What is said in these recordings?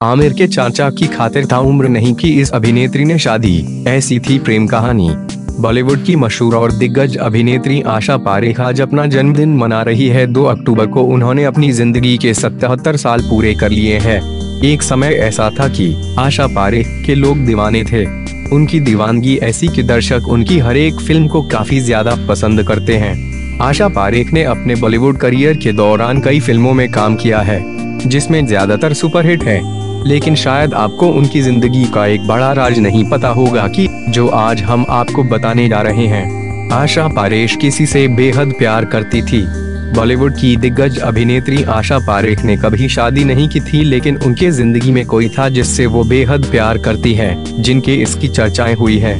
आमिर के चाचा की खातिर था उम्र नहीं की इस अभिनेत्री ने शादी। ऐसी थी प्रेम कहानी। बॉलीवुड की मशहूर और दिग्गज अभिनेत्री आशा पारेख आज अपना जन्मदिन मना रही है। 2 अक्टूबर को उन्होंने अपनी ज़िंदगी के सतहत्तर साल पूरे कर लिए हैं। एक समय ऐसा था कि आशा पारेख के लोग दीवाने थे। उनकी दीवानगी ऐसी कि दर्शक उनकी हर एक फ़िल्म को काफ़ी ज़्यादा पसंद करते हैं। आशा पारेख ने अपने बॉलीवुड करियर के दौरान कई फ़िल्मों में काम किया है, जिसमें ज़्यादातर सुपरहिट है। लेकिन शायद आपको उनकी ज़िंदगी का एक बड़ा राज नहीं पता होगा कि जो आज हम आपको बताने जा रहे हैं। आशा पारेख किसी से बेहद प्यार करती थी। बॉलीवुड की दिग्गज अभिनेत्री आशा पारेख ने कभी शादी नहीं की थी, लेकिन उनके ज़िंदगी में कोई था जिससे वो बेहद प्यार करती है, जिनके इसकी चर्चाएँ हुई है।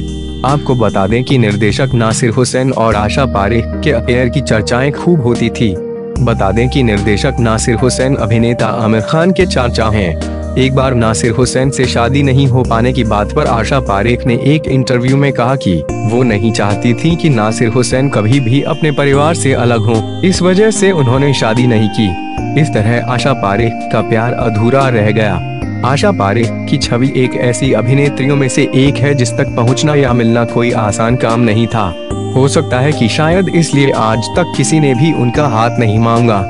आपको बता दें कि निर्देशक नासिर हुसैन और आशा पारेख के अफेयर की चर्चाएँ खूब होती थी। बता दें कि निर्देशक नासिर हुसैन अभिनेता आमिर खान के चाचा हैं। एक बार नासिर हुसैन से शादी नहीं हो पाने की बात पर आशा पारेख ने एक इंटरव्यू में कहा कि वो नहीं चाहती थी कि नासिर हुसैन कभी भी अपने परिवार से अलग हों, इस वजह से उन्होंने शादी नहीं की। इस तरह आशा पारेख का प्यार अधूरा रह गया। आशा पारेख की छवि एक ऐसी अभिनेत्रियों में से एक है जिस तक पहुँचना या मिलना कोई आसान काम नहीं था। हो सकता है कि शायद इसलिए आज तक किसी ने भी उनका हाथ नहीं मांगा।